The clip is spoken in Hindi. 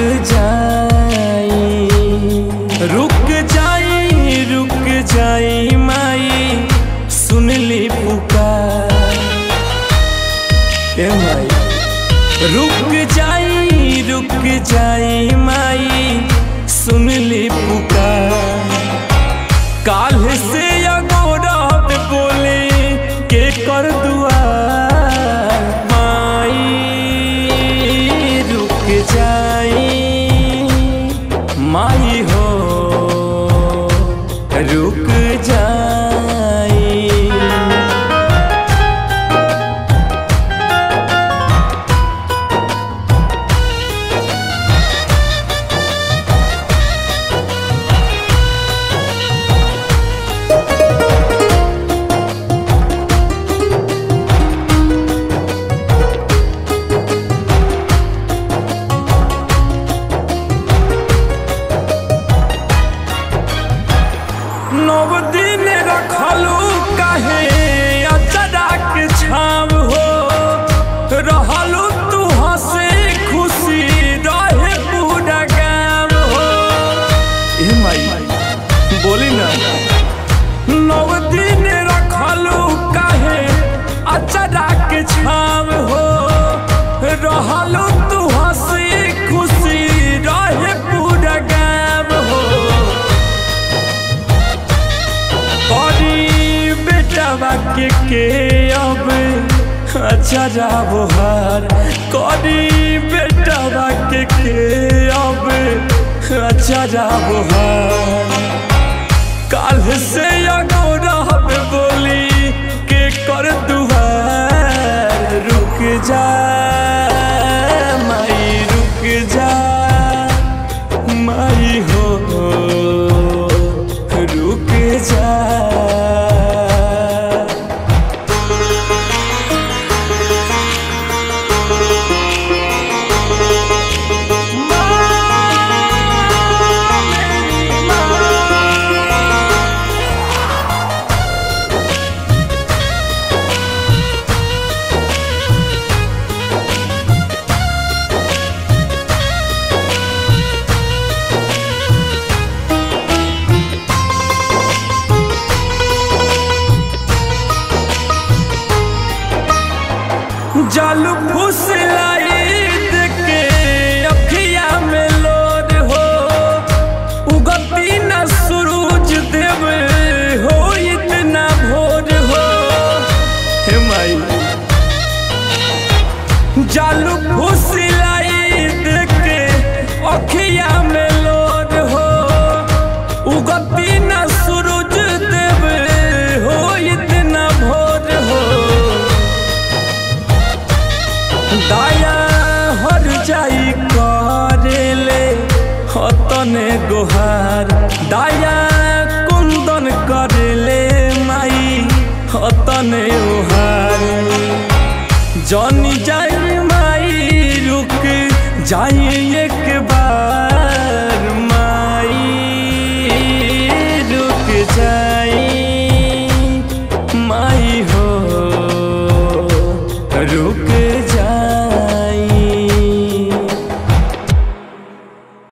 जा हो रुक जाई अच्छा जा हार कोनी बेटा के के अब। अच्छा जा हार काल से जल फुसलाई के अखिया में लोर हो। उगती न सूरज देव हो, इतना भोर हो। हे माई, जल फुसलाई চরণে গোহার দায়া কুন্দন করলে মাই হতনে ওহার জনি যাই মাই রুক যাই